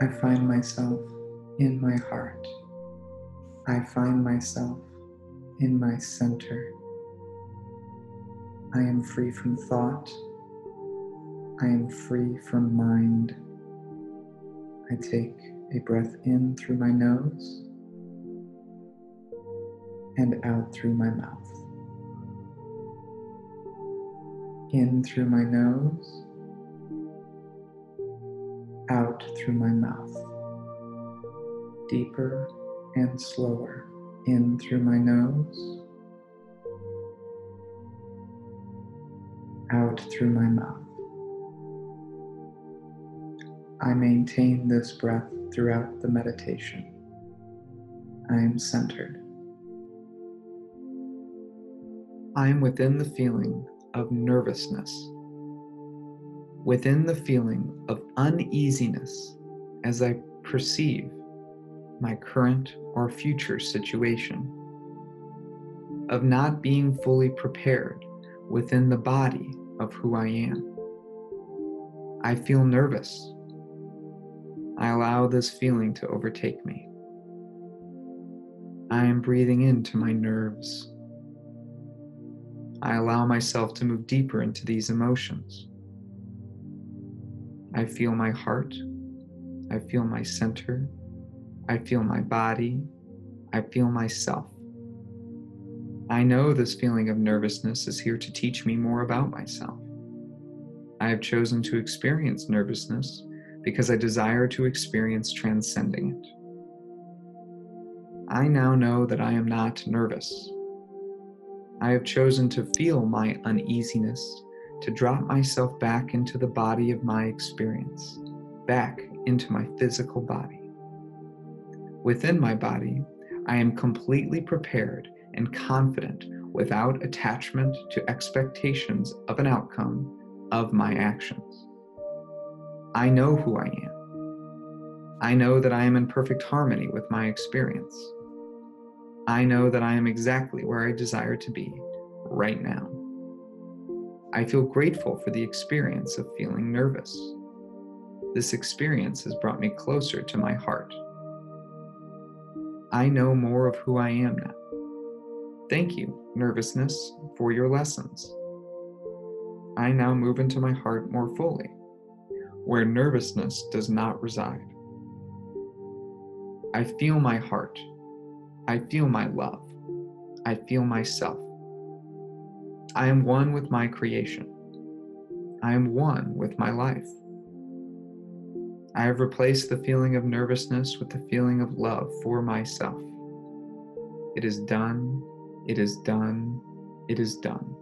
I find myself in my heart. I find myself in my center. I am free from thought. I am free from mind. I take a breath in through my nose and out through my mouth. In through my nose, out through my mouth. Deeper and slower. In through my nose, out through my mouth. I maintain this breath throughout the meditation. I am centered. I am within the feeling of nervousness, within the feeling of uneasiness as I perceive my current or future situation, of not being fully prepared within the body of who I am. I feel nervous. I allow this feeling to overtake me. I am breathing into my nerves. I allow myself to move deeper into these emotions. I feel my heart. I feel my center. I feel my body. I feel myself. I know this feeling of nervousness is here to teach me more about myself. I have chosen to experience nervousness because I desire to experience transcending it. I now know that I am not nervous. I have chosen to feel my uneasiness, to drop myself back into the body of my experience, back into my physical body. Within my body, I am completely prepared and confident without attachment to expectations of an outcome of my actions. I know who I am. I know that I am in perfect harmony with my experience. I know that I am exactly where I desire to be right now. I feel grateful for the experience of feeling nervous. This experience has brought me closer to my heart. I know more of who I am now. Thank you, nervousness, for your lessons. I now move into my heart more fully, where nervousness does not reside. I feel my heart. I feel my love. I feel myself. I am one with my creation. I am one with my life. I have replaced the feeling of nervousness with the feeling of love for myself. It is done it is done. It is done.